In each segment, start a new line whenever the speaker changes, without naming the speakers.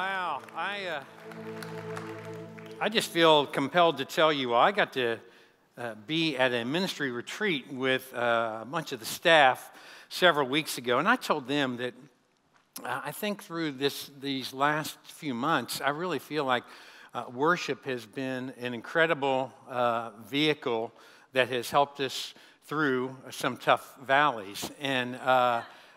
Wow, I, uh, I just feel compelled to tell you I got to uh, be at a ministry retreat with uh, a bunch of the staff several weeks ago, and I told them that uh, I think through this, these last few months, I really feel like uh, worship has been an incredible uh, vehicle that has helped us through some tough valleys. And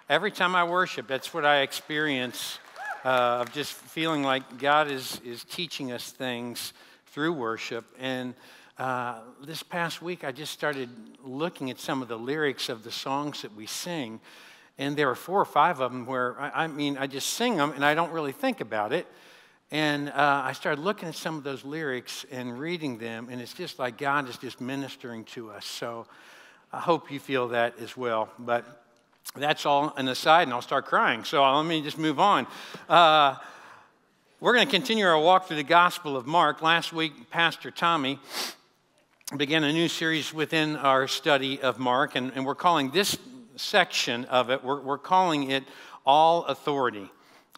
every time I worship, that's what I experience uh, of just feeling like God is, is teaching us things through worship. And uh, this past week, I just started looking at some of the lyrics of the songs that we sing. And there are four or five of them where, I, I mean, I just sing them and I don't really think about it. And uh, I started looking at some of those lyrics and reading them, and it's just like God is just ministering to us. So I hope you feel that as well. But that's all an aside, and I'll start crying. So let me just move on. Uh, we're going to continue our walk through the Gospel of Mark. Last week, Pastor Tommy began a new series within our study of Mark, and, and we're calling this section of it, we're, we're calling it All Authority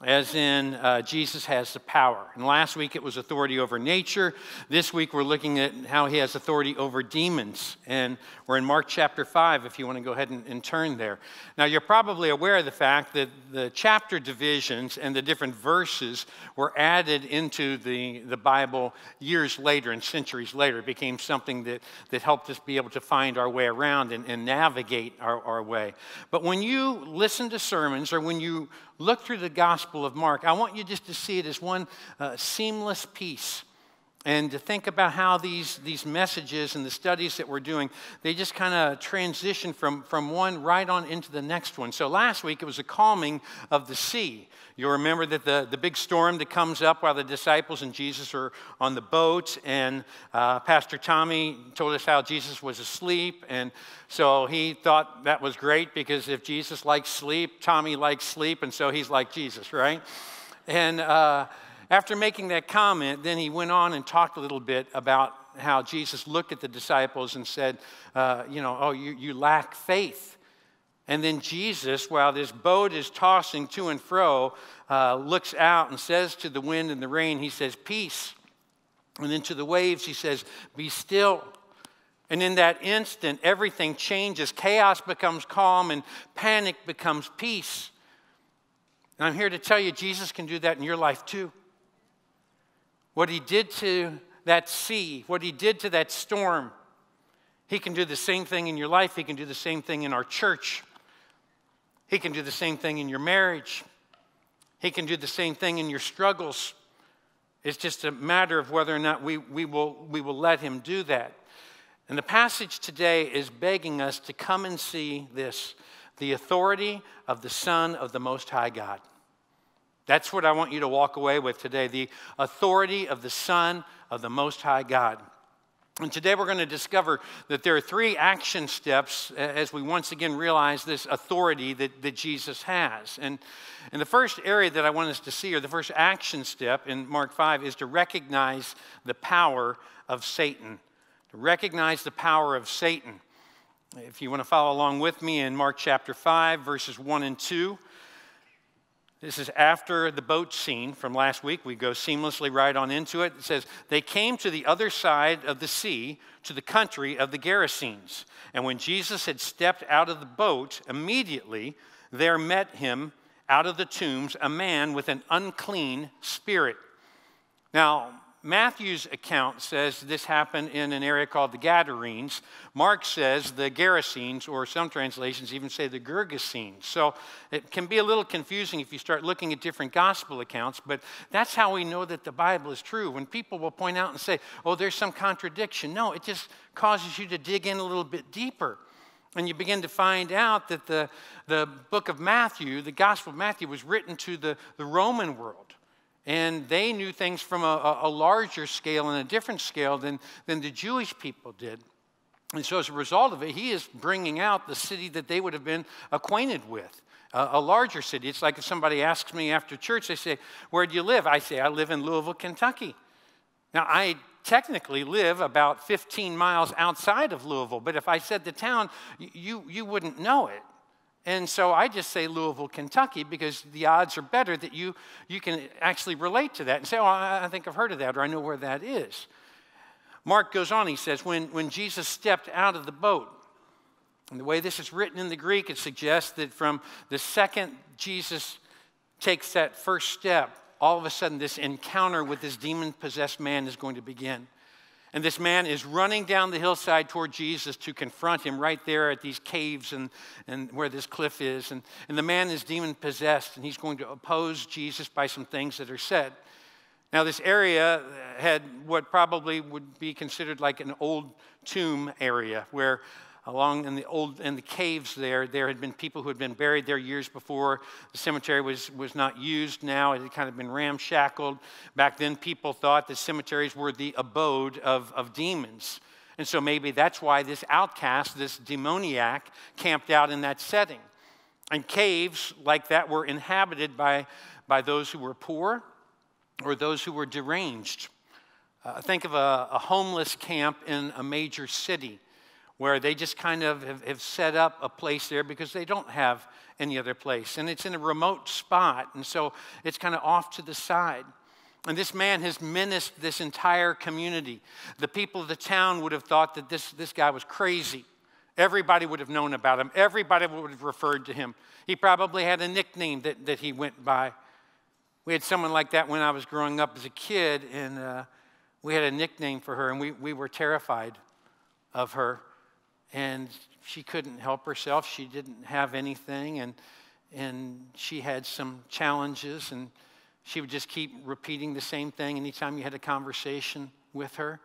as in uh, Jesus has the power. And last week it was authority over nature. This week we're looking at how he has authority over demons. And we're in Mark chapter 5 if you want to go ahead and, and, turn there. Now you're probably aware of the fact that the chapter divisions and the different verses were added into the, the Bible years later and centuries later. It became something that, that helped us be able to find our way around and, and navigate our, our way. But when you listen to sermons or when you look through the Gospel of Mark, I want you just to see it as one uh, seamless piece and to think about how these, these messages and the studies that we're doing they just kind of transition from, from one right on into the next one. So last week it was a calming of the sea. You'll remember that the, the big storm that comes up while the disciples and jesus are on the boat and uh, pastor tommy told us how jesus was asleep and so he thought that was great because if jesus likes sleep tommy likes sleep and so he's like jesus right? And uh, after making that comment, then he went on and talked a little bit about how Jesus looked at the disciples and said, uh, You know, oh, you, you lack faith. And then Jesus, while this boat is tossing to and fro, uh, looks out and says to the wind and the rain, He says, Peace. And then to the waves, He says, Be still. And in that instant, everything changes. Chaos becomes calm and panic becomes peace. And I'm here to tell you, Jesus can do that in your life too. What he did to that sea, what he did to that storm, he can do the same thing in your life. He can do the same thing in our church. He can do the same thing in your marriage. He can do the same thing in your struggles. It's just a matter of whether or not we, we, will, we will let him do that. And the passage today is begging us to come and see this the authority of the Son of the Most High God. That's what I want you to walk away with today the authority of the Son of the Most High God. And today we're going to discover that there are three action steps as we once again realize this authority that, that Jesus has. And, and the first area that I want us to see, or the first action step in Mark 5, is to recognize the power of Satan. To recognize the power of Satan. If you want to follow along with me in Mark chapter 5, verses 1 and 2. This is after the boat scene from last week. We go seamlessly right on into it. It says, They came to the other side of the sea, to the country of the Gerasenes. And when Jesus had stepped out of the boat, immediately there met him out of the tombs a man with an unclean spirit. Now, Matthew's account says this happened in an area called the Gadarenes. Mark says the Gerasenes, or some translations even say the Gergesenes. So it can be a little confusing if you start looking at different gospel accounts, but that's how we know that the Bible is true. When people will point out and say, oh, there's some contradiction, no, it just causes you to dig in a little bit deeper. And you begin to find out that the, the book of Matthew, the Gospel of Matthew, was written to the, the Roman world. And they knew things from a, a, larger scale and a different scale than, than the Jewish people did. And so, as a result of it, he is bringing out the city that they would have been acquainted with, a, a larger city. It's like if somebody asks me after church, they say, Where do you live? I say, I live in Louisville, Kentucky. Now, I technically live about 15 miles outside of Louisville, but if I said the town, you, you wouldn't know it. And so I just say Louisville, Kentucky, because the odds are better that you, you can actually relate to that and say, oh, I think I've heard of that, or I know where that is. Mark goes on, he says, when, when Jesus stepped out of the boat, and the way this is written in the Greek, it suggests that from the second Jesus takes that first step, all of a sudden this encounter with this demon possessed man is going to begin. And this man is running down the hillside toward Jesus to confront him right there at these caves and, and where this cliff is. And, and the man is demon possessed, and he's going to oppose Jesus by some things that are said. Now, this area had what probably would be considered like an old tomb area where along in the old in the caves there there had been people who had been buried there years before. The cemetery was was not used now. It had kind of been ramshackled. Back then people thought that cemeteries were the abode of, of demons. And so maybe that's why this outcast this demoniac camped out in that setting. And caves like that were inhabited by by those who were poor or those who were deranged. Uh, think of a, a homeless camp in a major city where they just kind of have, have, set up a place there because they don't have any other place. And it's in a remote spot, and so it's kind of off to the side. And this man has menaced this entire community. The people of the town would have thought that this, this guy was crazy. Everybody would have known about him, everybody would have referred to him. He probably had a nickname that, that he went by. We had someone like that when I was growing up as a kid, and uh, we had a nickname for her, and we, we were terrified of her and she couldn't help herself. She didn't have anything, and, and she had some challenges, and she would just keep repeating the same thing anytime you had a conversation with her.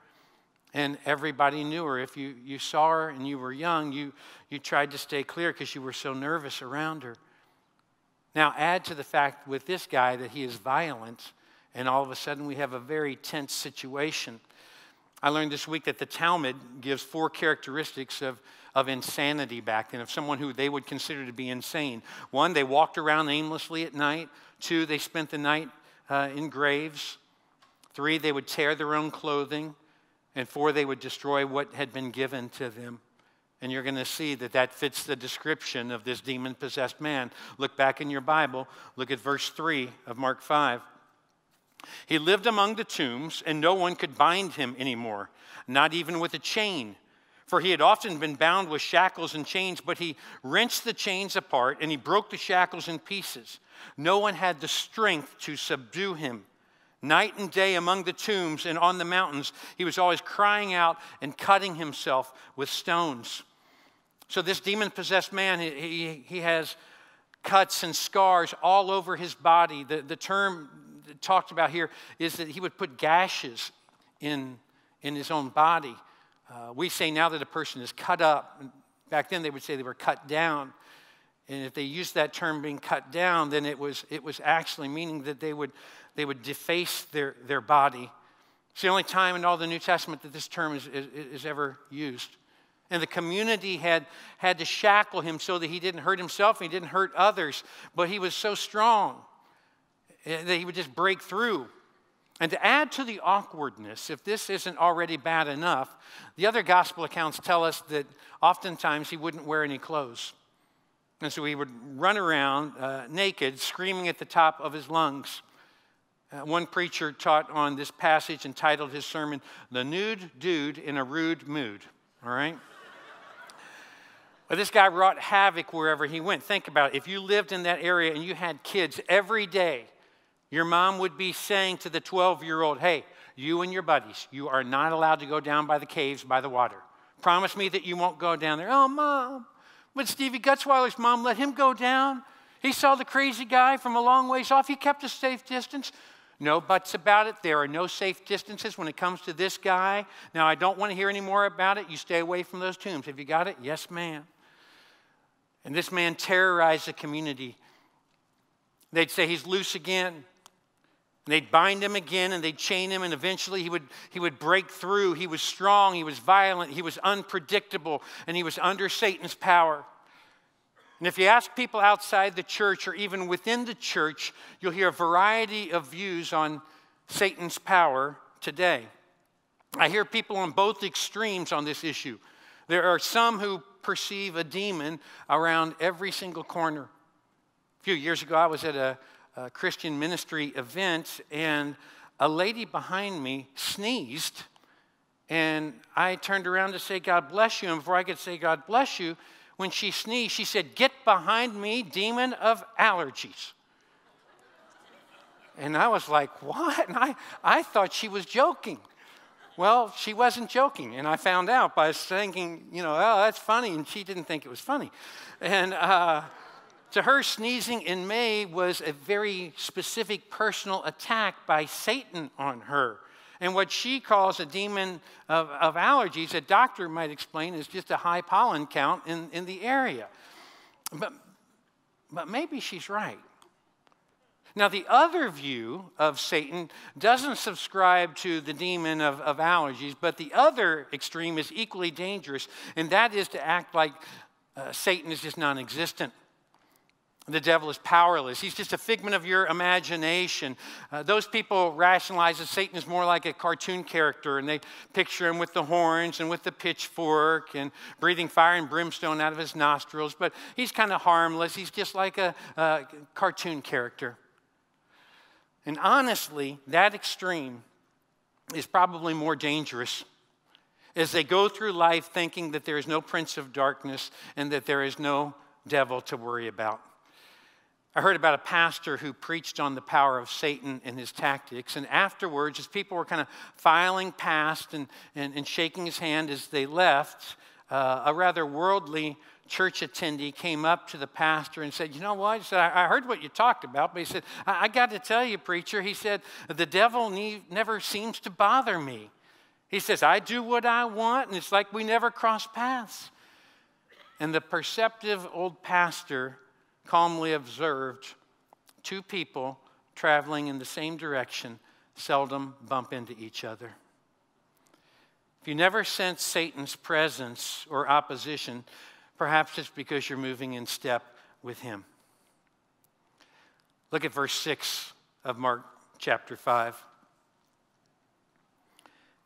And everybody knew her. If you, you saw her and you were young, you, you tried to stay clear because you were so nervous around her. Now, add to the fact with this guy that he is violent, and all of a sudden we have a very tense situation. I learned this week that the Talmud gives four characteristics of, of insanity back then, of someone who they would consider to be insane. One, they walked around aimlessly at night. Two, they spent the night uh, in graves. Three, they would tear their own clothing. And four, they would destroy what had been given to them. And you're going to see that that fits the description of this demon possessed man. Look back in your Bible, look at verse 3 of Mark 5. He lived among the tombs, and no one could bind him anymore, not even with a chain. For he had often been bound with shackles and chains, but he wrenched the chains apart and he broke the shackles in pieces. No one had the strength to subdue him. Night and day among the tombs and on the mountains, he was always crying out and cutting himself with stones. So, this demon possessed man, he, he, he has cuts and scars all over his body. The, the term talked about here is that he would put gashes in, in his own body. Uh, we say now that a person is cut up. Back then they would say they were cut down. And if they used that term being cut down, then it was, it was actually meaning that they would, they would deface their, their body. It's the only time in all the New Testament that this term is, is, is ever used. And the community had, had to shackle him so that he didn't hurt himself and he didn't hurt others. But he was so strong that he would just break through. And to add to the awkwardness, if this isn't already bad enough, the other gospel accounts tell us that oftentimes he wouldn't wear any clothes. And so he would run around uh, naked, screaming at the top of his lungs. Uh, one preacher taught on this passage and titled his sermon, The Nude Dude in a Rude Mood. All right? but this guy wrought havoc wherever he went. Think about it. If you lived in that area and you had kids every day, your mom would be saying to the 12 year old, Hey, you and your buddies, you are not allowed to go down by the caves by the water. Promise me that you won't go down there. Oh, mom. But Stevie Gutzweiler's mom let him go down. He saw the crazy guy from a long ways off. He kept a safe distance. No buts about it. There are no safe distances when it comes to this guy. Now, I don't want to hear any more about it. You stay away from those tombs. Have you got it? Yes, ma'am. And this man terrorized the community. They'd say he's loose again. And they'd bind him again and they'd chain him, and eventually he would, he would break through. He was strong, he was violent, he was unpredictable, and he was under Satan's power. And if you ask people outside the church or even within the church, you'll hear a variety of views on Satan's power today. I hear people on both extremes on this issue. There are some who perceive a demon around every single corner. A few years ago, I was at a, a Christian ministry event, and a lady behind me sneezed. And I turned around to say, God bless you. And before I could say, God bless you, when she sneezed, she said, Get behind me, demon of allergies. And I was like, What? And I, I thought she was joking. Well, she wasn't joking. And I found out by thinking, you know, oh, that's funny. And she didn't think it was funny. And uh, to her, sneezing in May was a very specific personal attack by Satan on her. And what she calls a demon of, of allergies, a doctor might explain, is just a high pollen count in, in the area. But, but maybe she's right. Now, the other view of Satan doesn't subscribe to the demon of, of allergies, but the other extreme is equally dangerous, and that is to act like uh, Satan is just non existent. The devil is powerless. He's just a figment of your imagination. Uh, those people rationalize that Satan is more like a cartoon character, and they picture him with the horns and with the pitchfork and breathing fire and brimstone out of his nostrils. But he's kind of harmless. He's just like a, a cartoon character. And honestly, that extreme is probably more dangerous as they go through life thinking that there is no prince of darkness and that there is no devil to worry about. I heard about a pastor who preached on the power of Satan and his tactics. And afterwards, as people were kind of filing past and, and, and shaking his hand as they left, uh, a rather worldly church attendee came up to the pastor and said, You know what? He said, I heard what you talked about, but he said, I, I got to tell you, preacher, he said, the devil ne- never seems to bother me. He says, I do what I want, and it's like we never cross paths. And the perceptive old pastor calmly observed two people traveling in the same direction seldom bump into each other. If you never sense Satan's presence or opposition, perhaps it's because you're moving in step with him. Look at verse 6 of Mark chapter 5.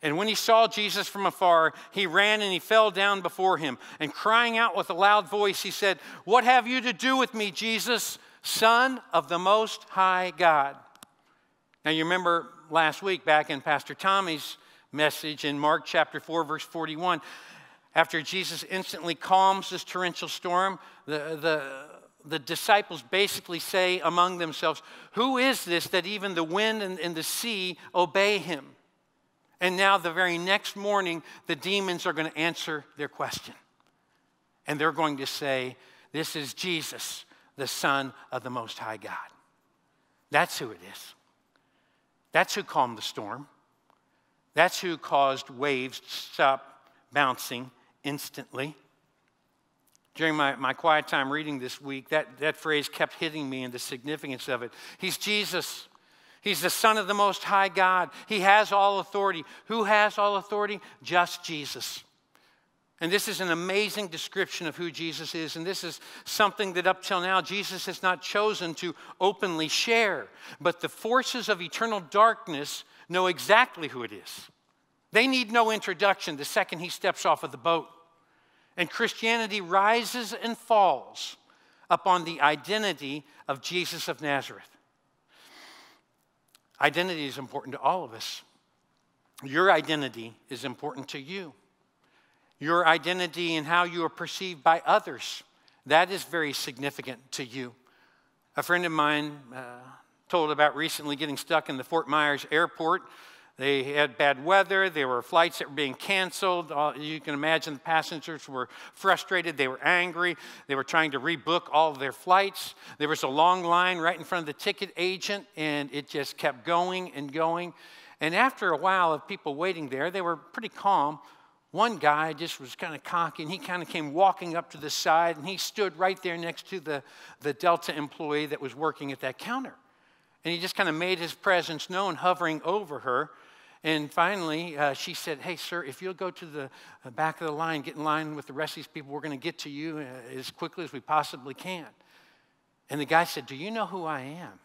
And when he saw Jesus from afar, he ran and he fell down before him. And crying out with a loud voice, he said, What have you to do with me, Jesus, Son of the Most High God? Now, you remember last week back in Pastor Tommy's message in Mark chapter 4, verse 41, after Jesus instantly calms this torrential storm, the, the, the disciples basically say among themselves, Who is this that even the wind and, and the sea obey him? And now, the very next morning, the demons are going to answer their question. And they're going to say, This is Jesus, the Son of the Most High God. That's who it is. That's who calmed the storm. That's who caused waves to stop bouncing instantly. During my, my quiet time reading this week, that, that phrase kept hitting me and the significance of it. He's Jesus. He's the Son of the Most High God. He has all authority. Who has all authority? Just Jesus. And this is an amazing description of who Jesus is. And this is something that up till now Jesus has not chosen to openly share. But the forces of eternal darkness know exactly who it is. They need no introduction the second he steps off of the boat. And Christianity rises and falls upon the identity of Jesus of Nazareth. Identity is important to all of us. Your identity is important to you. Your identity and how you are perceived by others, that is very significant to you. A friend of mine uh, told about recently getting stuck in the Fort Myers airport they had bad weather. There were flights that were being canceled. Uh, you can imagine the passengers were frustrated. They were angry. They were trying to rebook all of their flights. There was a long line right in front of the ticket agent, and it just kept going and going. And after a while of people waiting there, they were pretty calm. One guy just was kind of cocky, and he kind of came walking up to the side, and he stood right there next to the, the Delta employee that was working at that counter. And he just kind of made his presence known, hovering over her. And finally, uh, she said, Hey, sir, if you'll go to the uh, back of the line, get in line with the rest of these people, we're going to get to you uh, as quickly as we possibly can. And the guy said, Do you know who I am?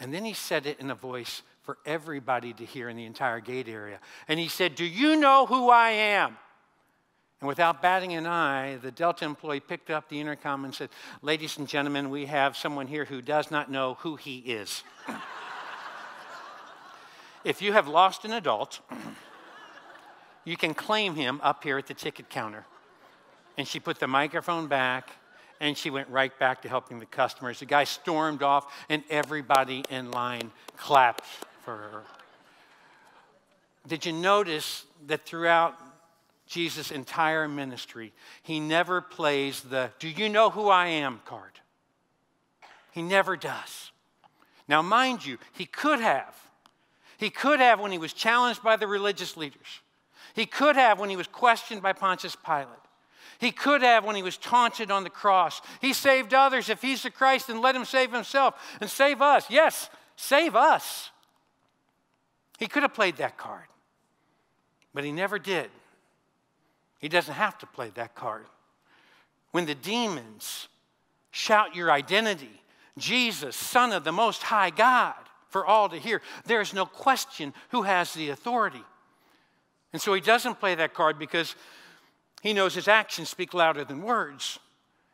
And then he said it in a voice for everybody to hear in the entire gate area. And he said, Do you know who I am? And without batting an eye, the Delta employee picked up the intercom and said, Ladies and gentlemen, we have someone here who does not know who he is. if you have lost an adult, you can claim him up here at the ticket counter. And she put the microphone back and she went right back to helping the customers. The guy stormed off, and everybody in line clapped for her. Did you notice that throughout Jesus' entire ministry, he never plays the Do you know who I am card? He never does. Now, mind you, he could have. He could have when he was challenged by the religious leaders. He could have when he was questioned by Pontius Pilate. He could have when he was taunted on the cross. He saved others. If he's the Christ, then let him save himself and save us. Yes, save us. He could have played that card, but he never did. He doesn't have to play that card. When the demons shout your identity, Jesus, Son of the Most High God, for all to hear, there's no question who has the authority. And so he doesn't play that card because he knows his actions speak louder than words.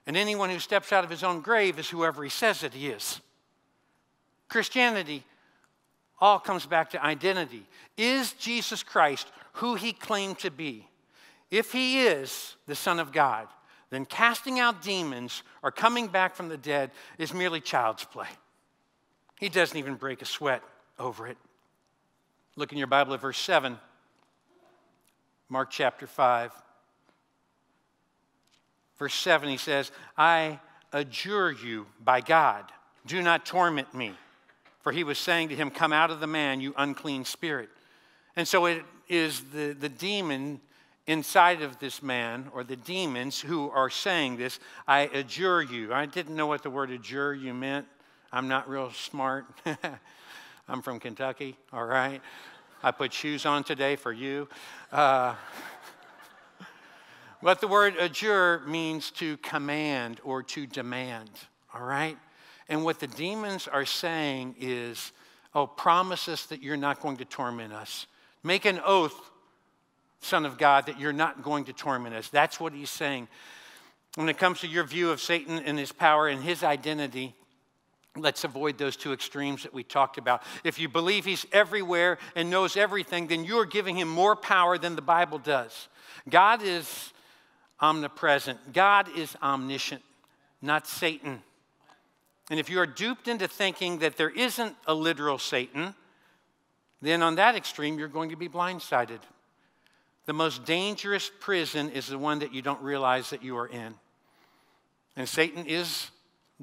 And anyone who steps out of his own grave is whoever he says that he is. Christianity all comes back to identity. Is Jesus Christ who he claimed to be? If he is the Son of God, then casting out demons or coming back from the dead is merely child's play. He doesn't even break a sweat over it. Look in your Bible at verse 7, Mark chapter 5. Verse 7, he says, I adjure you by God, do not torment me. For he was saying to him, Come out of the man, you unclean spirit. And so it is the, the demon inside of this man, or the demons who are saying this, I adjure you. I didn't know what the word adjure you meant. I'm not real smart. I'm from Kentucky, all right? I put shoes on today for you. Uh, but the word adjure means to command or to demand, all right? And what the demons are saying is, oh, promise us that you're not going to torment us. Make an oath, Son of God, that you're not going to torment us. That's what he's saying. When it comes to your view of Satan and his power and his identity, Let's avoid those two extremes that we talked about. If you believe he's everywhere and knows everything, then you're giving him more power than the Bible does. God is omnipresent. God is omniscient, not Satan. And if you are duped into thinking that there isn't a literal Satan, then on that extreme, you're going to be blindsided. The most dangerous prison is the one that you don't realize that you are in. And Satan is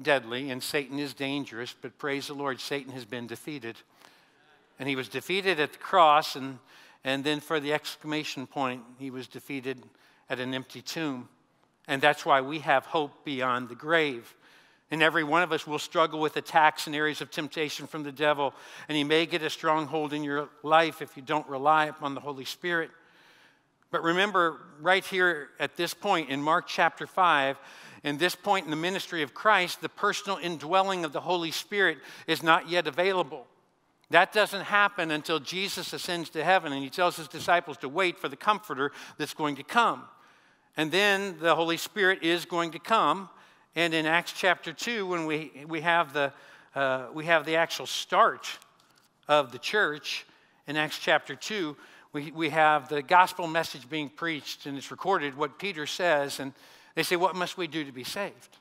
deadly and Satan is dangerous, but praise the Lord, Satan has been defeated. And he was defeated at the cross, and, and then for the exclamation point, he was defeated at an empty tomb. And that's why we have hope beyond the grave. And every one of us will struggle with attacks and areas of temptation from the devil. And he may get a stronghold in your life if you don't rely upon the Holy Spirit. But remember, right here at this point in Mark chapter 5, in this point in the ministry of Christ, the personal indwelling of the Holy Spirit is not yet available. That doesn't happen until Jesus ascends to heaven and he tells his disciples to wait for the comforter that's going to come. And then the Holy Spirit is going to come. And in Acts chapter 2, when we, we, have, the, uh, we have the actual start of the church, in Acts chapter 2, we, we have the gospel message being preached, and it's recorded what Peter says. And they say, What must we do to be saved?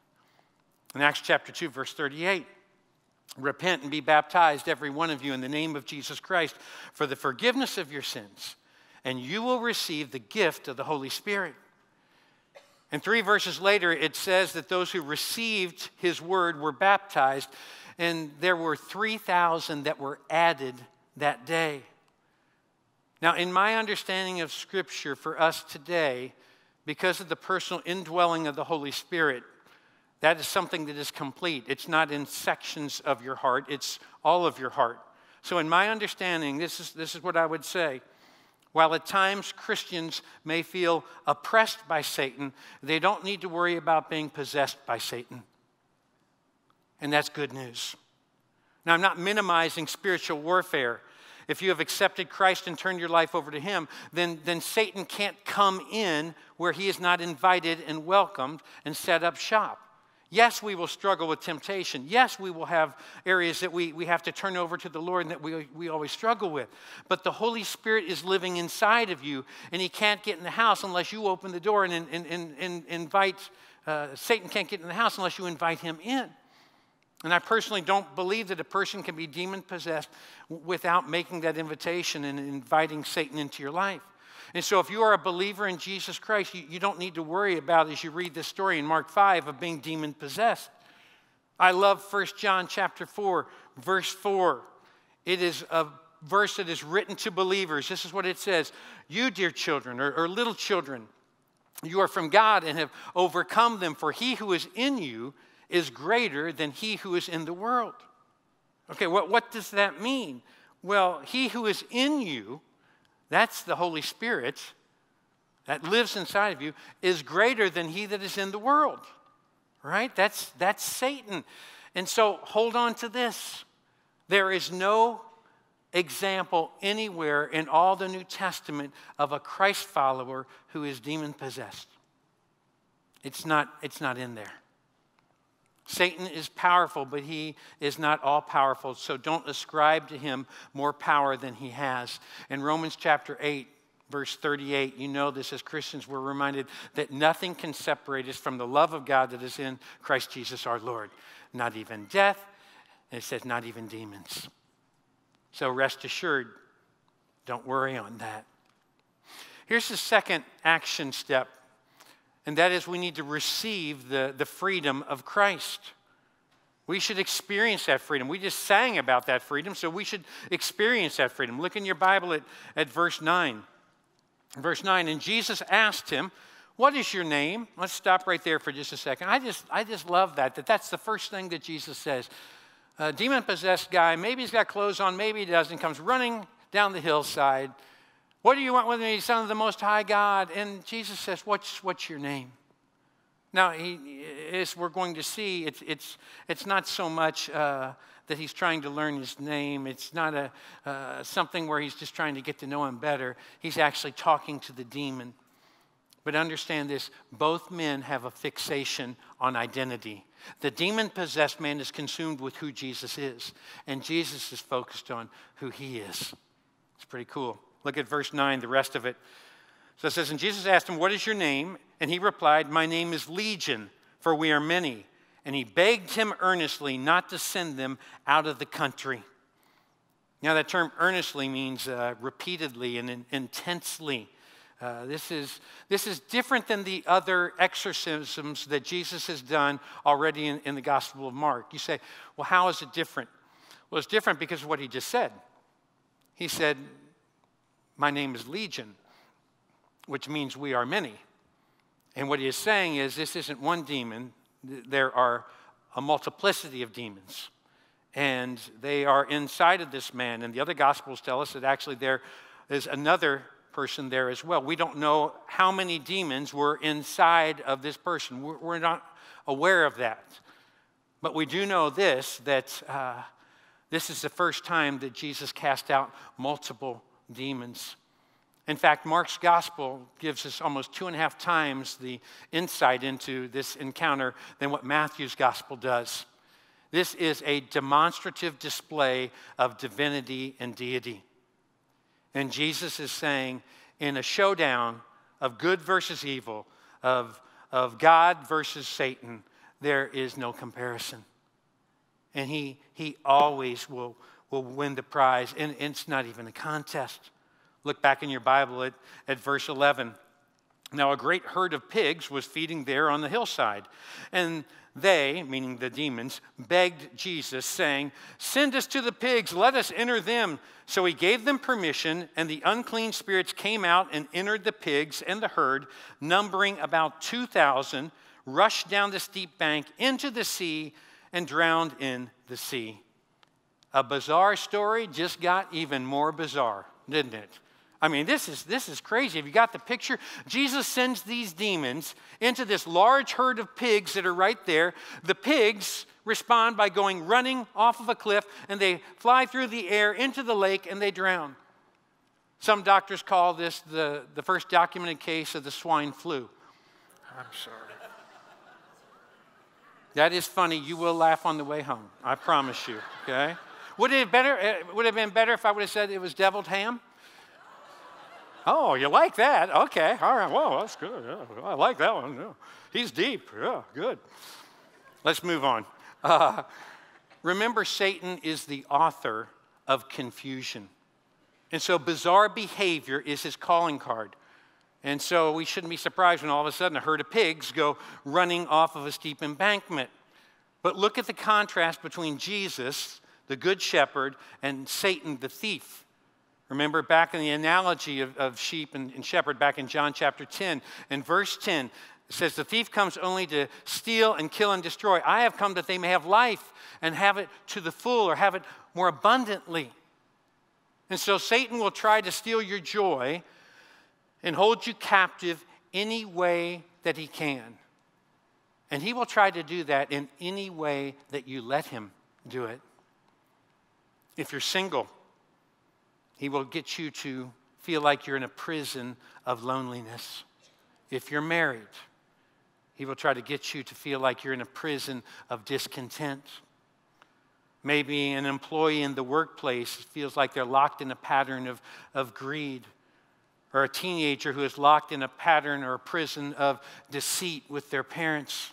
In Acts chapter 2, verse 38, repent and be baptized, every one of you, in the name of Jesus Christ for the forgiveness of your sins, and you will receive the gift of the Holy Spirit. And three verses later, it says that those who received his word were baptized, and there were 3,000 that were added that day. Now, in my understanding of Scripture for us today, because of the personal indwelling of the Holy Spirit, that is something that is complete. It's not in sections of your heart, it's all of your heart. So, in my understanding, this is, this is what I would say while at times Christians may feel oppressed by Satan, they don't need to worry about being possessed by Satan. And that's good news. Now, I'm not minimizing spiritual warfare. If you have accepted Christ and turned your life over to Him, then, then Satan can't come in where he is not invited and welcomed and set up shop. Yes, we will struggle with temptation. Yes, we will have areas that we, we have to turn over to the Lord and that we, we always struggle with. But the Holy Spirit is living inside of you, and He can't get in the house unless you open the door and, and, and, and invite. Uh, Satan can't get in the house unless you invite him in. And I personally don't believe that a person can be demon possessed without making that invitation and inviting Satan into your life. And so, if you are a believer in Jesus Christ, you, you don't need to worry about as you read this story in Mark 5 of being demon possessed. I love 1 John chapter 4, verse 4. It is a verse that is written to believers. This is what it says You, dear children, or, or little children, you are from God and have overcome them, for he who is in you is greater than he who is in the world. Okay, what, what does that mean? Well, he who is in you that's the Holy Spirit that lives inside of you, is greater than he that is in the world. Right? That's, that's Satan. And so hold on to this. There is no example anywhere in all the New Testament of a Christ follower who is demon possessed. It's not, it's not in there. Satan is powerful, but he is not all powerful. So don't ascribe to him more power than he has. In Romans chapter 8, verse 38, you know this as Christians, we're reminded that nothing can separate us from the love of God that is in Christ Jesus our Lord. Not even death, and it says not even demons. So rest assured, don't worry on that. Here's the second action step and that is we need to receive the, the freedom of Christ. We should experience that freedom. We just sang about that freedom, so we should experience that freedom. Look in your Bible at, at verse 9. Verse 9, and Jesus asked him, What is your name? Let's stop right there for just a second. I just, I just love that, that that's the first thing that Jesus says. A demon possessed guy, maybe he's got clothes on, maybe he doesn't, comes running down the hillside what do you want with me, Son of the Most High God? And Jesus says, What's, what's your name? Now, he, as we're going to see, it's, it's, it's not so much uh, that he's trying to learn his name. It's not a, uh, something where he's just trying to get to know him better. He's actually talking to the demon. But understand this both men have a fixation on identity. The demon possessed man is consumed with who Jesus is, and Jesus is focused on who he is. It's pretty cool. Look at verse 9, the rest of it. So it says, And Jesus asked him, What is your name? And he replied, My name is Legion, for we are many. And he begged him earnestly not to send them out of the country. Now, that term earnestly means uh, repeatedly and in, intensely. Uh, this, is, this is different than the other exorcisms that Jesus has done already in, in the Gospel of Mark. You say, well, how is it different? Well, it's different because of what he just said. He said, my name is Legion, which means we are many. And what he is saying is this isn't one demon, there are a multiplicity of demons. And they are inside of this man. And the other gospels tell us that actually there is another person there as well. We don't know how many demons were inside of this person. We're not aware of that. But we do know this that uh, this is the first time that Jesus cast out multiple demons. In fact, Mark's gospel gives us almost two and a half times the insight into this encounter than what Matthew's gospel does. This is a demonstrative display of divinity and deity. And Jesus is saying, in a showdown of good versus evil, of, of God versus Satan, there is no comparison. And he, he always will will win the prize. And it's not even a contest. Look back in your Bible at, at verse 11. Now, a great herd of pigs was feeding there on the hillside. And they, meaning the demons, begged Jesus, saying, Send us to the pigs, let us enter them. So he gave them permission, and the unclean spirits came out and entered the pigs and the herd, numbering about 2,000, rushed down the steep bank into the sea, and drowned in the sea a bizarre story just got even more bizarre, didn't it? I mean, this is, this is crazy. Have you got the picture? Jesus sends these demons into this large herd of pigs that are right there. The pigs respond by going running off of a cliff and they fly through the air into the lake and they drown. Some doctors call this the, the first documented case of the swine flu. I'm sorry. That is funny. You will laugh on the way home. I promise you. Okay? Would it have better? Uh, would it have been better if I would have said it was deviled ham? Oh, you like that? Okay. All right. Well, that's good. Yeah, I like that one. Yeah. He's deep. Yeah, good. Let's move on. Uh, remember, Satan is the author of confusion. And so, bizarre behavior is his calling card. And so, we shouldn't be surprised when all of a sudden a herd of pigs go running off of a steep embankment. But look at the contrast between Jesus, the good shepherd, and Satan, the thief. Remember back in the analogy of, of sheep and, and shepherd back in John chapter 10, in verse 10, it says, The thief comes only to steal and kill and destroy. I have come that they may have life and have it to the full or have it more abundantly. And so Satan will try to steal your joy and hold you captive any way that he can. And he will try to do that in any way that you let him do it. If you're single, he will get you to feel like you're in a prison of loneliness. If you're married, he will try to get you to feel like you're in a prison of discontent. Maybe an employee in the workplace feels like they're locked in a pattern of, of greed. Or a teenager who is locked in a pattern or a prison of deceit with their parents.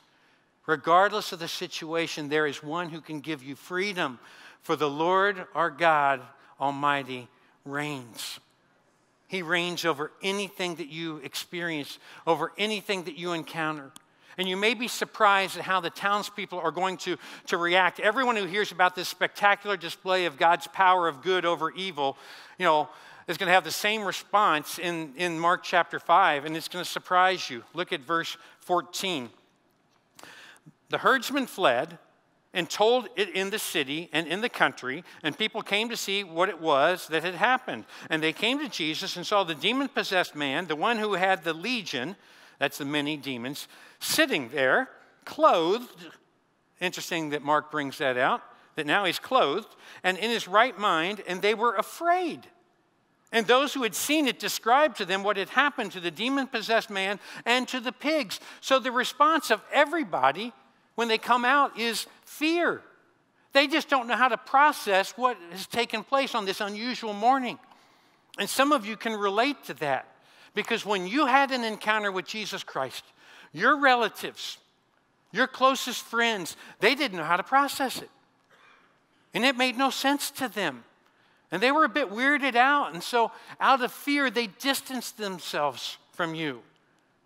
Regardless of the situation, there is one who can give you freedom. For the Lord our God Almighty reigns. He reigns over anything that you experience, over anything that you encounter. And you may be surprised at how the townspeople are going to, to react. Everyone who hears about this spectacular display of God's power of good over evil, you know, is going to have the same response in, in Mark chapter 5, and it's going to surprise you. Look at verse 14. The herdsman fled and told it in the city and in the country, and people came to see what it was that had happened. And they came to Jesus and saw the demon possessed man, the one who had the legion, that's the many demons, sitting there, clothed. Interesting that Mark brings that out, that now he's clothed and in his right mind, and they were afraid. And those who had seen it described to them what had happened to the demon possessed man and to the pigs. So the response of everybody when they come out is fear. They just don't know how to process what has taken place on this unusual morning. And some of you can relate to that because when you had an encounter with Jesus Christ, your relatives, your closest friends, they didn't know how to process it. And it made no sense to them. And they were a bit weirded out. And so, out of fear, they distanced themselves from you.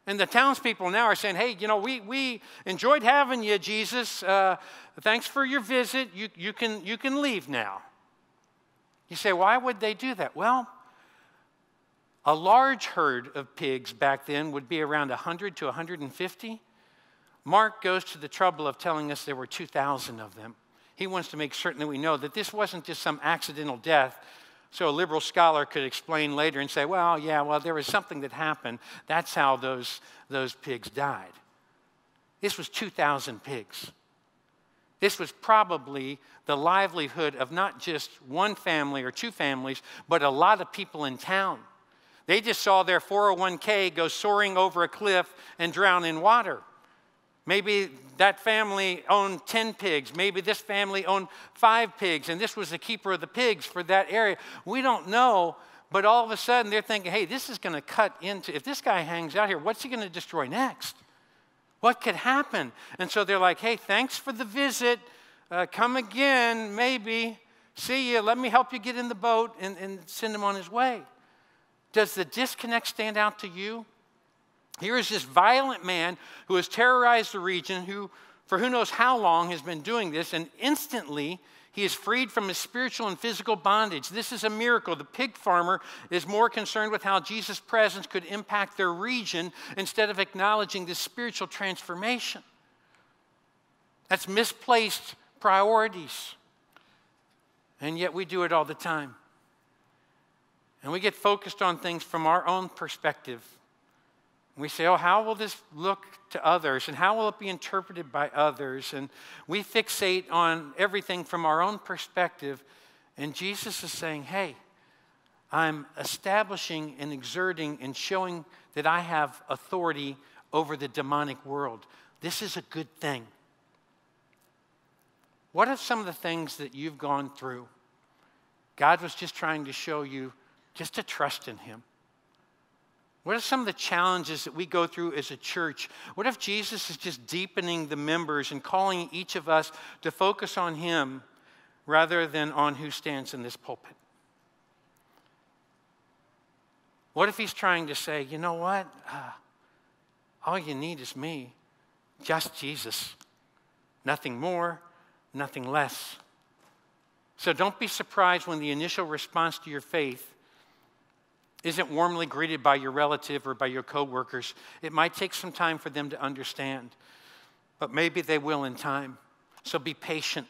And the townspeople now are saying, hey, you know, we, we enjoyed having you, Jesus. Uh, thanks for your visit. You, you, can, you can leave now. You say, why would they do that? Well, a large herd of pigs back then would be around 100 to 150. Mark goes to the trouble of telling us there were 2,000 of them. He wants to make certain that we know that this wasn't just some accidental death, so a liberal scholar could explain later and say, well, yeah, well, there was something that happened. That's how those, those pigs died. This was 2,000 pigs. This was probably the livelihood of not just one family or two families, but a lot of people in town. They just saw their 401k go soaring over a cliff and drown in water. Maybe that family owned 10 pigs. Maybe this family owned five pigs, and this was the keeper of the pigs for that area. We don't know, but all of a sudden they're thinking, hey, this is going to cut into, if this guy hangs out here, what's he going to destroy next? What could happen? And so they're like, hey, thanks for the visit. Uh, come again, maybe. See you. Let me help you get in the boat and, and send him on his way. Does the disconnect stand out to you? Here is this violent man who has terrorized the region, who, for who knows how long, has been doing this, and instantly he is freed from his spiritual and physical bondage. This is a miracle. The pig farmer is more concerned with how Jesus' presence could impact their region instead of acknowledging this spiritual transformation. That's misplaced priorities. And yet we do it all the time. And we get focused on things from our own perspective We say, oh, how will this look to others? And how will it be interpreted by others? And we fixate on everything from our own perspective. And Jesus is saying, hey, I'm establishing and exerting and showing that I have authority over the demonic world. This is a good thing. What are some of the things that you've gone through? God was just trying to show you just to trust in Him. What are some of the challenges that we go through as a church? What if Jesus is just deepening the members and calling each of us to focus on Him rather than on who stands in this pulpit? What if He's trying to say, you know what? Uh, all you need is me, just Jesus. Nothing more, nothing less. So don't be surprised when the initial response to your faith isn't warmly greeted by your relative or by your coworkers, it might take some time for them to understand, but maybe they will in time. So be patient.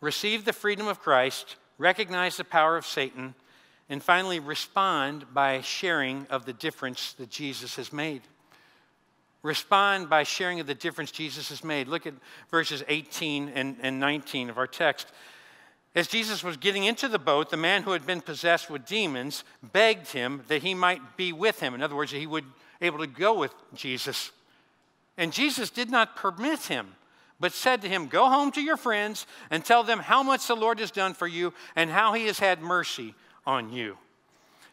Receive the freedom of Christ, recognize the power of Satan, and finally respond by sharing of the difference that Jesus has made. Respond by sharing of the difference Jesus has made. Look at verses 18 and, and 19 of our text. As Jesus was getting into the boat, the man who had been possessed with demons begged him that he might be with him. In other words, he would be able to go with Jesus. And Jesus did not permit him, but said to him, Go home to your friends and tell them how much the Lord has done for you and how he has had mercy on you.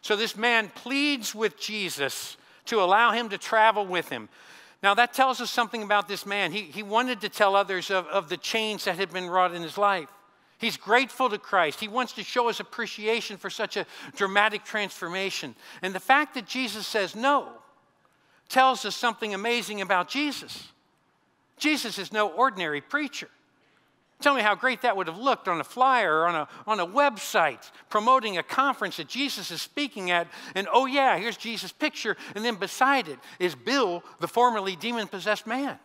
So this man pleads with Jesus to allow him to travel with him. Now, that tells us something about this man. He, he wanted to tell others of, of the change that had been wrought in his life. He's grateful to Christ. He wants to show his appreciation for such a dramatic transformation. And the fact that Jesus says no tells us something amazing about Jesus. Jesus is no ordinary preacher. Tell me how great that would have looked on a flyer or on a, on a website promoting a conference that Jesus is speaking at. And oh, yeah, here's Jesus' picture. And then beside it is Bill, the formerly demon possessed man.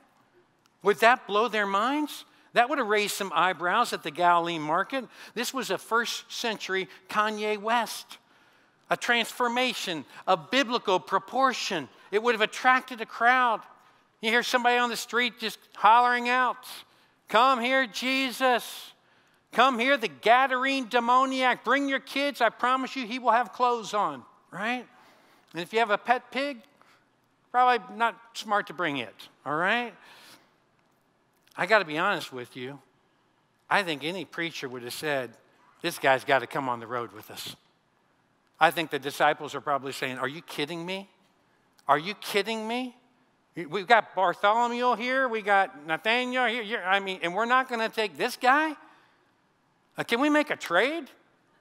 Would that blow their minds? That would have raised some eyebrows at the Galilee market. This was a first century Kanye West, a transformation, a biblical proportion. It would have attracted a crowd. You hear somebody on the street just hollering out, Come here, Jesus. Come here, the Gadarene demoniac. Bring your kids. I promise you, he will have clothes on, right? And if you have a pet pig, probably not smart to bring it, all right? I got to be honest with you. I think any preacher would have said, This guy's got to come on the road with us. I think the disciples are probably saying, Are you kidding me? Are you kidding me? We've got Bartholomew here, we got Nathaniel here, I mean, and we're not going to take this guy? Uh, can we make a trade?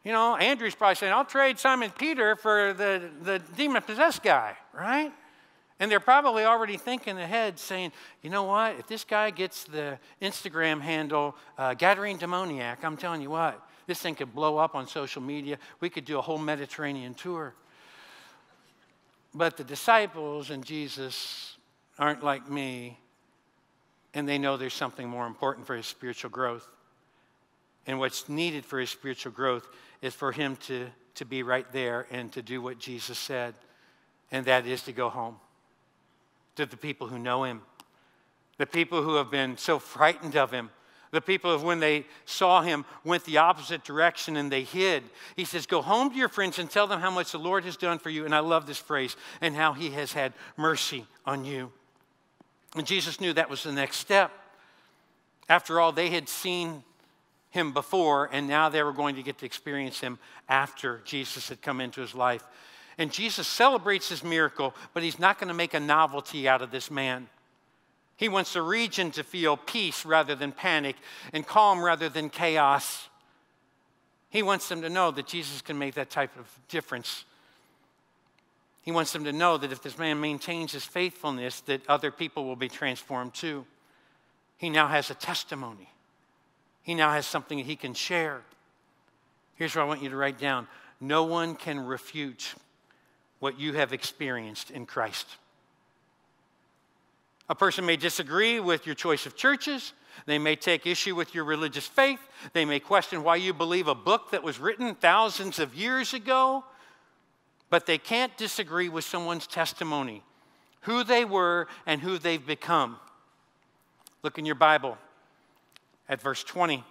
You know, Andrew's probably saying, I'll trade Simon Peter for the, the demon possessed guy, right? And they're probably already thinking ahead, saying, you know what? If this guy gets the Instagram handle uh, Demoniac, I'm telling you what, this thing could blow up on social media. We could do a whole Mediterranean tour. But the disciples and Jesus aren't like me, and they know there's something more important for his spiritual growth. And what's needed for his spiritual growth is for him to, to be right there and to do what Jesus said, and that is to go home to the people who know him, the people who have been so frightened of him, the people of when they saw him went the opposite direction and they hid. He says, Go home to your friends and tell them how much the Lord has done for you. And I love this phrase, and how he has had mercy on you. And Jesus knew that was the next step. After all, they had seen him before, and now they were going to get to experience him after Jesus had come into his life. And Jesus celebrates his miracle, but he's not going to make a novelty out of this man. He wants the region to feel peace rather than panic and calm rather than chaos. He wants them to know that Jesus can make that type of difference. He wants them to know that if this man maintains his faithfulness, that other people will be transformed too. He now has a testimony. He now has something he can share. Here's what I want you to write down. No one can refute what you have experienced in Christ. A person may disagree with your choice of churches. They may take issue with your religious faith. They may question why you believe a book that was written thousands of years ago. But they can't disagree with someone's testimony. who they were and who they've become. Look in your Bible at verse 20.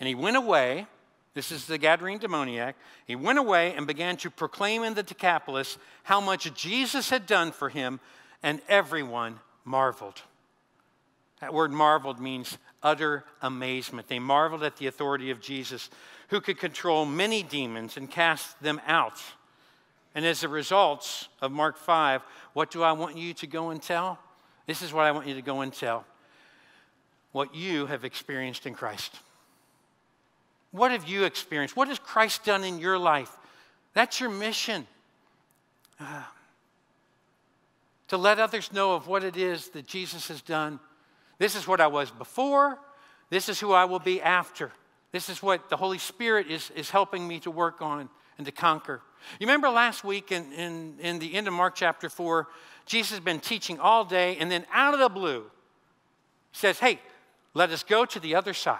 And he went away, this is the Gadarene demoniac, he went away and began to proclaim in the Decapolis how much Jesus had done for him, and everyone marveled. That word marveled means utter amazement. They marveled at the authority of Jesus, who could control many demons and cast them out. And as a result of Mark 5, what do I want you to go and tell? This is what I want you to go and tell what you have experienced in Christ. What have you experienced? What has Christ done in your life? That's your mission. Uh, to let others know of what it is that Jesus has done. This is what I was before. This is who I will be after. This is what the Holy Spirit is, is helping me to work on and to conquer. You remember last week in, in, in the end of Mark chapter 4, Jesus has been teaching all day, and then out of the blue, he says, Hey, let us go to the other side.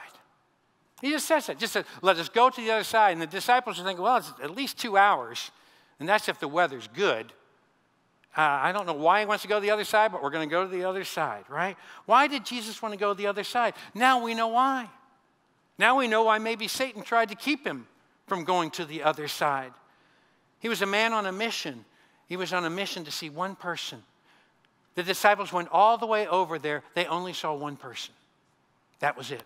He just says that, just says, let us go to the other side. And the disciples are thinking, well, it's at least two hours, and that's if the weather's good. Uh, I don't know why he wants to go to the other side, but we're going to go to the other side, right? Why did Jesus want to go to the other side? Now we know why. Now we know why maybe Satan tried to keep him from going to the other side. He was a man on a mission. He was on a mission to see one person. The disciples went all the way over there, they only saw one person. That was it.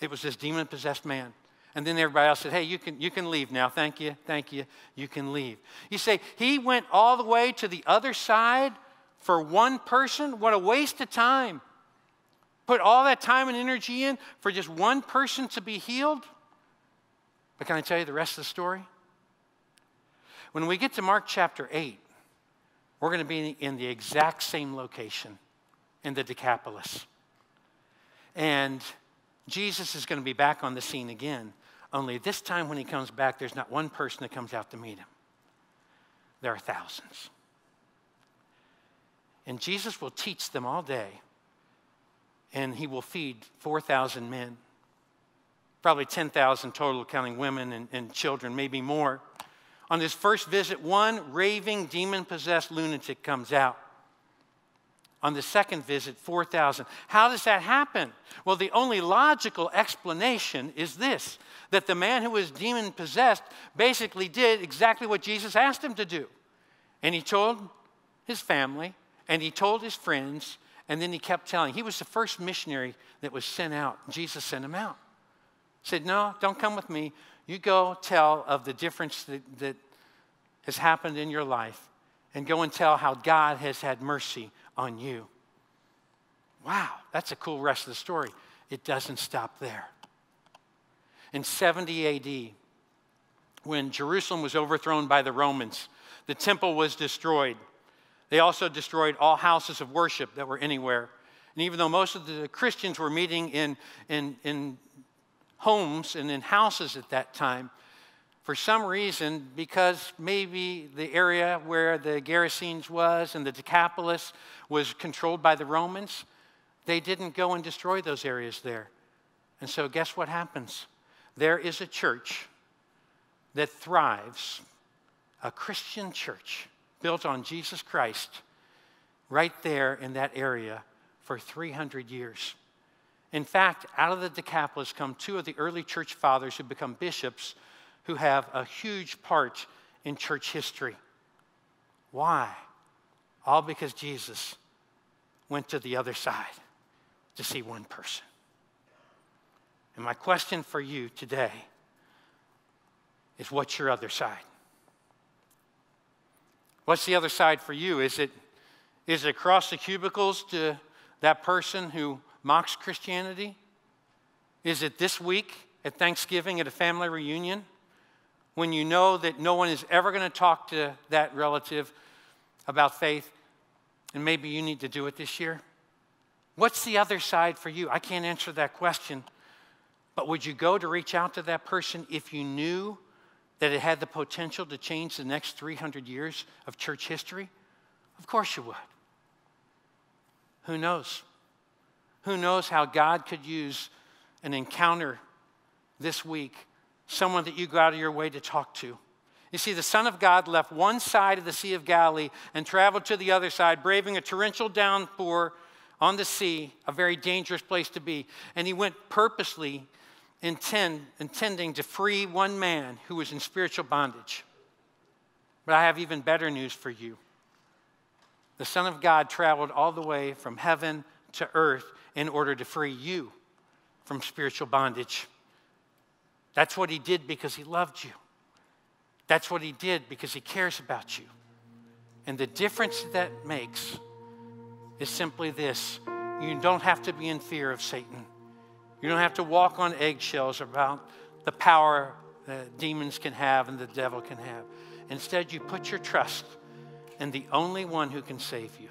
It was this demon possessed man. And then everybody else said, Hey, you can, you can leave now. Thank you. Thank you. You can leave. You say, He went all the way to the other side for one person? What a waste of time. Put all that time and energy in for just one person to be healed? But can I tell you the rest of the story? When we get to Mark chapter 8, we're going to be in the exact same location in the Decapolis. And Jesus is going to be back on the scene again. Only this time, when he comes back, there's not one person that comes out to meet him, there are thousands. And Jesus will teach them all day, and he will feed 4,000 men, probably 10,000 total, counting women and, and children, maybe more. On his first visit, one raving, demon possessed lunatic comes out. On the second visit, 4,000. How does that happen? Well, the only logical explanation is this that the man who was demon possessed basically did exactly what Jesus asked him to do. And he told his family, and he told his friends, and then he kept telling. He was the first missionary that was sent out. Jesus sent him out. He said, No, don't come with me. You go tell of the difference that, that has happened in your life, and go and tell how God has had mercy on you. Wow, that's a cool rest of the story. It doesn't stop there. In 70 AD, when Jerusalem was overthrown by the Romans, the temple was destroyed. They also destroyed all houses of worship that were anywhere. And even though most of the Christians were meeting in, in, in homes and in houses at that time, for some reason, because maybe the area where the Gerasenes was and the Decapolis was controlled by the Romans, they didn't go and destroy those areas there. And so, guess what happens? There is a church that thrives, a Christian church built on Jesus Christ, right there in that area for 300 years. In fact, out of the Decapolis come two of the early church fathers who become bishops who have a huge part in church history. Why? All because Jesus went to the other side to see one person. And my question for you today is what's your other side? What's the other side for you? Is it, is it across the cubicles to that person who mocks Christianity? Is it this week at Thanksgiving at a family reunion? When you know that no one is ever going to talk to that relative about faith, and maybe you need to do it this year? What's the other side for you? I can't answer that question. But would you go to reach out to that person if you knew that it had the potential to change the next 300 years of church history? Of course you would. Who knows? Who knows how God could use an encounter this week someone that you go out of your way to talk to. You see, the Son of God left one side of the Sea of Galilee and traveled to the other side, braving a torrential downpour on the sea, a very dangerous place to be. And he went purposely intend, intending to free one man who was in spiritual bondage. But I have even better news for you. The Son of God traveled all the way from heaven to earth in order to free you from spiritual bondage. That's what he did because he loved you. That's what he did because he cares about you. And the difference that makes is simply this you don't have to be in fear of Satan. You don't have to walk on eggshells about the power that demons can have and the devil can have. Instead, you put your trust in the only one who can save you.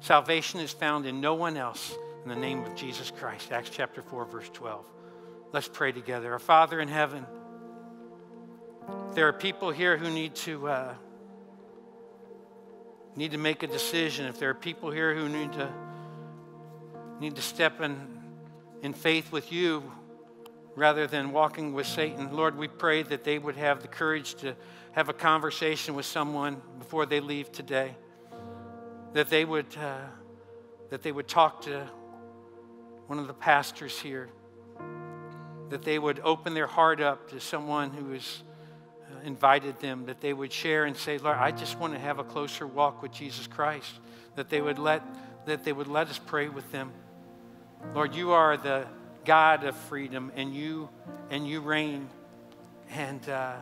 Salvation is found in no one else in the name of Jesus Christ. Acts chapter 4, verse 12. Let's pray together. Our Father in heaven, there are people here who need to. Uh, need to make a decision, if there are people here who need to need to step in in faith with you rather than walking with Satan, Lord, we pray that they would have the courage to have a conversation with someone before they leave today. That they would uh, that they would talk to one of the pastors here. That they would open their heart up to someone who has invited them that they would share and say, Lord, I just want to have a closer walk with Jesus Christ. That they would let, that they would let us pray with them. Lord, you are the God of freedom and you, and you reign. And uh,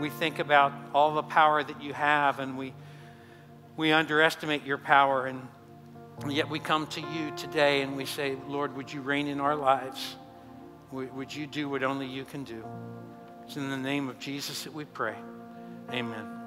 we think about all the power that you have and we, we underestimate your power. And yet we come to you today and we say, Lord, would you reign in our lives? Would you do what only you can do? It's in the name of Jesus that we pray. Amen.